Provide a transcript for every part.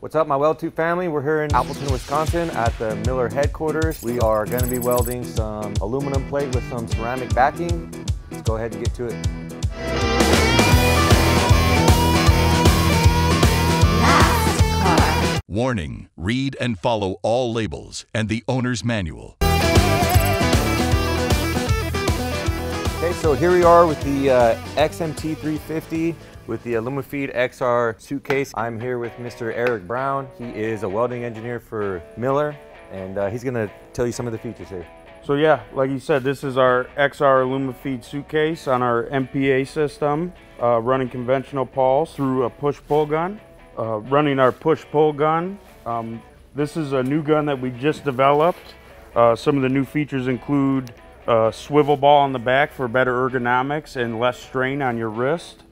What's up, my WeldTube family? We're here in Appleton, Wisconsin at the Miller headquarters. We are going to be welding some aluminum plate with some ceramic backing. Let's go ahead and get to it. Warning read and follow all labels and the owner's manual. Okay, so here we are with the uh, XMT 350 with the Alumafeed XR suitcase. I'm here with Mr. Eric Brown. He is a welding engineer for Miller, and uh, he's gonna tell you some of the features here. So yeah, like you said, this is our XR Alumafeed suitcase on our MPA system, uh, running conventional pulse through a push-pull gun. Uh, running our push-pull gun. Um, this is a new gun that we just developed. Uh, some of the new features include a swivel ball on the back for better ergonomics and less strain on your wrist.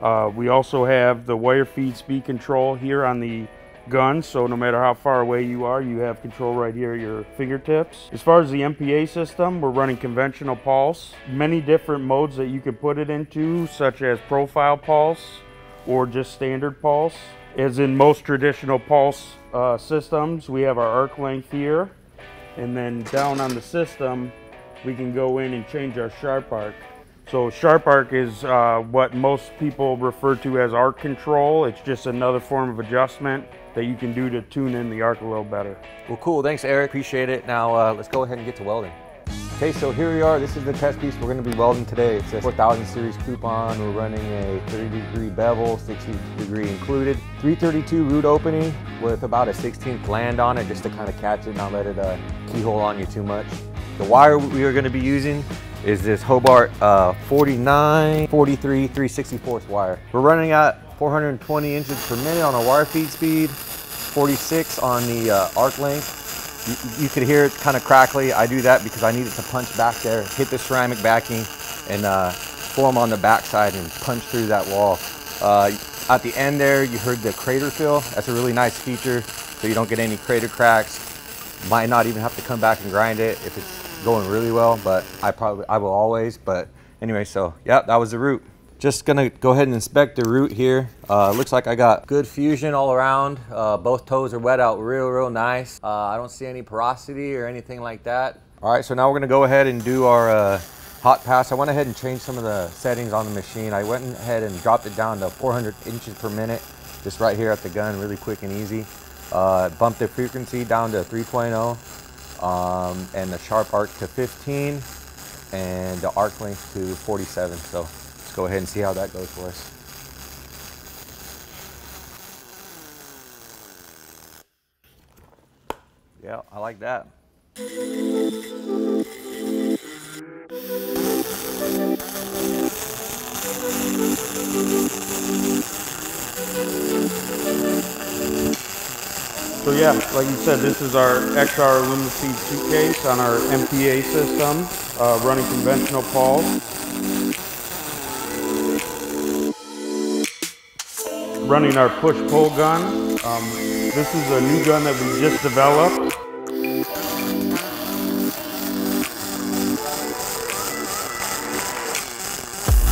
Uh, we also have the wire feed speed control here on the gun, so no matter how far away you are, you have control right here at your fingertips. As far as the MPA system, we're running conventional pulse. Many different modes that you can put it into, such as profile pulse or just standard pulse. As in most traditional pulse uh, systems, we have our arc length here, and then down on the system, we can go in and change our sharp arc. So sharp arc is uh, what most people refer to as arc control. It's just another form of adjustment that you can do to tune in the arc a little better. Well, cool. Thanks, Eric. Appreciate it. Now, uh, let's go ahead and get to welding. Okay, so here we are. This is the test piece we're going to be welding today. It's a 4000 series coupon. We're running a 30 degree bevel, 60 degree included. 332 root opening with about a 16th land on it just to kind of catch it, and not let it uh, keyhole on you too much. The wire we are going to be using is this Hobart uh, 49, 43, 364 wire. We're running at 420 inches per minute on a wire feed speed, 46 on the uh, arc length, you, you could hear it kind of crackly. I do that because I need it to punch back there, hit the ceramic backing, and uh, form on the backside and punch through that wall. Uh, at the end there, you heard the crater fill. That's a really nice feature, so you don't get any crater cracks. Might not even have to come back and grind it if it's going really well, but I probably I will always. But anyway, so yeah, that was the root. Just gonna go ahead and inspect the root here. Uh, looks like I got good fusion all around. Uh, both toes are wet out real, real nice. Uh, I don't see any porosity or anything like that. All right, so now we're gonna go ahead and do our uh, hot pass. I went ahead and changed some of the settings on the machine. I went ahead and dropped it down to 400 inches per minute, just right here at the gun, really quick and easy. Uh, bumped the frequency down to 3.0 um, and the sharp arc to 15 and the arc length to 47. So let's go ahead and see how that goes for us. Yeah, I like that. So yeah, like you said, this is our XR Alumafeed suitcase on our MPA system, uh, running conventional pulse. running our push-pull gun. Um, this is a new gun that we just developed.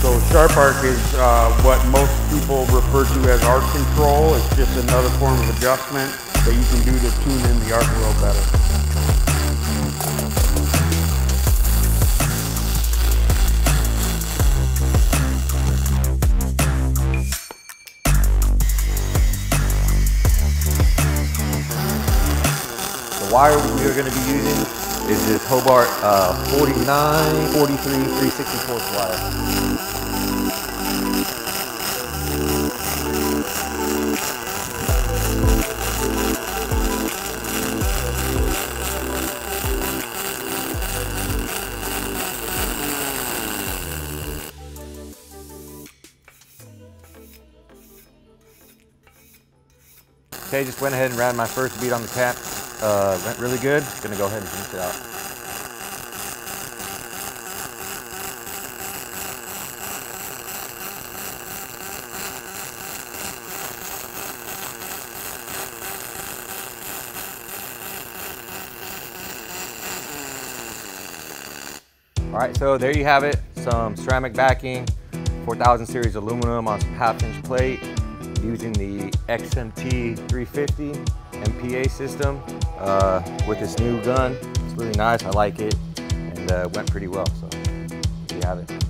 So sharp arc is uh, what most people refer to as arc control. It's just another form of adjustment that you can do to tune in the arc a little better. wire we are going to be using is this Hobart uh, 49, 43, 364 wire. Okay, just went ahead and ran my first bead on the cap uh, went really good. Gonna go ahead and finish it out. All right, so there you have it. Some ceramic backing, 4000 series aluminum on some half inch plate. Using the XMT 350 MPA system uh, with this new gun. It's really nice, I like it, and uh, went pretty well, so there you have it.